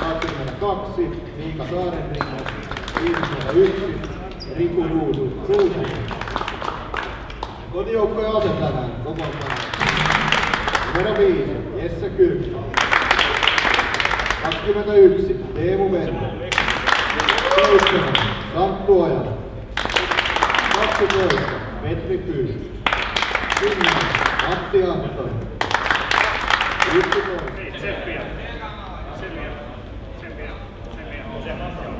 22, Miika Saarenrinne. 51, Riku Ruusu. Ruusu. Kotijoukkojen ase tänään kokoonpano. Numero 5, Jesse Kyrkkä. 21, Teemu Vehme. 7, Santtu Ojala. 12, Petri Pyys. 10, Matti Antoni. 11, Yeah,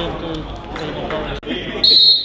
我也这知道该